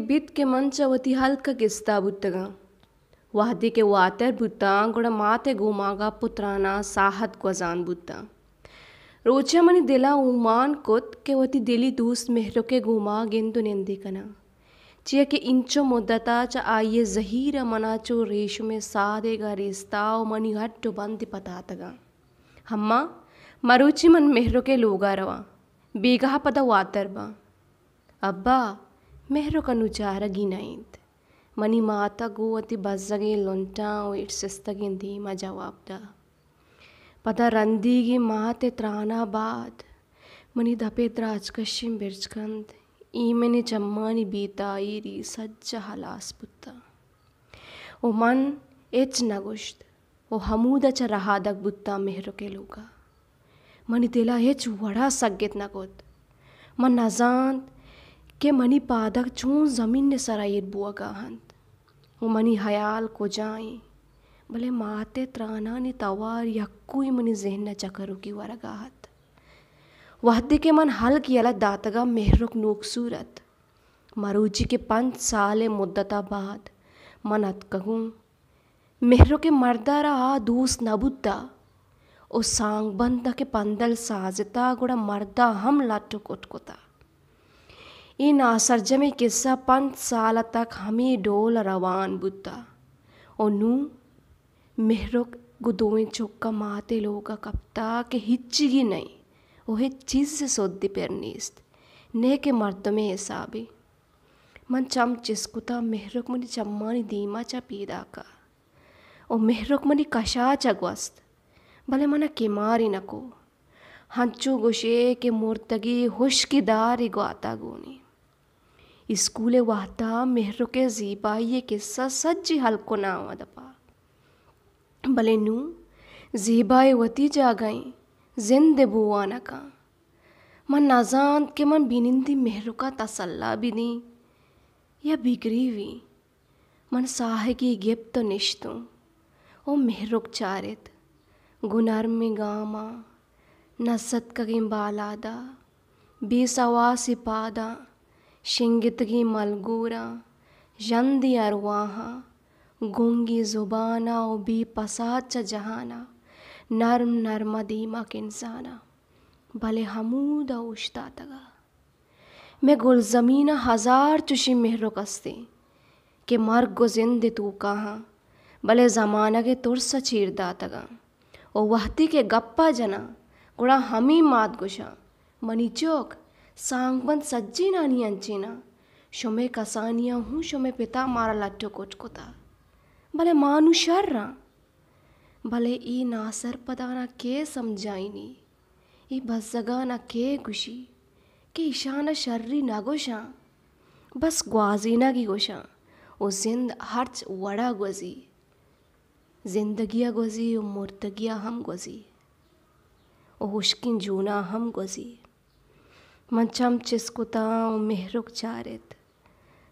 बीत के मंच वती हल्का किस्ता बुत्तगा। वहदी के वातर बुत्ता, गुड़ा माते गुमागा पुत्राना साहत ग्वजान बुत्ता। रोचा मनी दिला उमान कुत के वती दिली दूस मेहरो के गुमा गिंदु निंदी कना चिया के इंचो मुद्दता चा आइये जहीरा मनाचो रेशु में सादेगा रिस्ताओ मनी हट्टो बंदी पतातगा। हम्मा, मरुचि मन मेहरो के लोगा रवा। बीघा पद वातरबा अब्बा मेहरु कनुचार गिनाइंत मनी माता गो अति बजगे लोंटा इट सस्तगे धीमा जवाब द पद रंदी माते त्राना बाद मनी दपे द्राज कश्यम बिर्जकंद ईमेने चम्मा बीता ईरी सज्ज हलास पुत्ता ओ मन एच नगुश्त ओ हमूद च रहा दक बुत्ता मेहरु के लोगा मनी तेला हेच वड़ा सगेत नगोत मन नजान के मनी पादक चूं ज़मीन ने सरायर बुआ गाहंत। वो मनी हयाल को जाए भले माते त्राना नि तवार यक्कुई मनी जहन चकरु की वरगाहत वहदे के मन हल किया दातगा मेहरुक नूक सूरत। मरूची के पंच साले मुद्दता बाद मन अतकहूँ मेहरो के मर्दारा आ दूस नबुद्दा। ओ सांग बंदा के पंदल साजता गुड़ा मर्दा हम लाटो कोटकोता इन आसरजमे किस्सा पंच साल तक हमी डोल रवान बुद्धा और नू मेहरोक गुदोए चौका माते लोगा कप्ता के हिच्चिगी नहीं ओहे चीज़ से सोद्दी पेरनीस्त ने के मर्द में हिसाबी मन चम चिस्कुता मेहरोक मनी चम्मानी दीमा चा पीदा का ओ मेहरोक मनी कशा चगवस्त भले मना किमारी नको हंचू गुशे के मुर्तगी हुश की दारी ग्वाता गोनी। स्कूले वाहता मेहरो के जीबाई किस्सा सज्जी हल्को नावा दपा भले नू जीबाई वती जा गई, जिंदे बुआ न का। मन नाजान के मन बिनिंदी मेहरो का तसल्ला बिनी या बिगरी हुई मन साहे की गिप तो निश्तों, ओ मेहरुक चारित। कगिम बालादा, बीसवा सिपादा शिंगितगी मलगूरा, यंदी अरवाहा, गुंगी जुबाना बी पसाच जहाना, नर्म नर्म दीमक इंसाना भले हमूद उश्ता तगा मैं गुल ज़मीना हज़ार चुशी मेहरो कस्ते, के मर गो जिंदे तू कहाँ, भले ज़माना के तुरस चीरदा तगा ओ वहती के गप्पा जना गुड़ा हमी मात गुशा। मनी चौक सांगबन सज्जी नानी अंचीना। शुमे कसानिया हूँ, शुमे पिता मारा लट्टो कोटकोता। भले मानु शर्रा भले ई नासर पदाना के समझाइनी ई बसगाना के गुशी, के ईशाना शर्री ना गोशा। बस ग्वाजीना की गोशा ओ जिंद हर्च वड़ा गुजी। जिंदगिया गुजी ओ मुर्दगियाँ हम गुजी ओ हुश्किन जूना हम गुजी। मंचम चिस्कुता मेहरुक चारित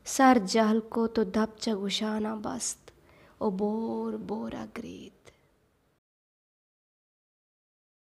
सर जहल को तो दब चगुशाना बस्त ओ बोर बोरा अग्रीत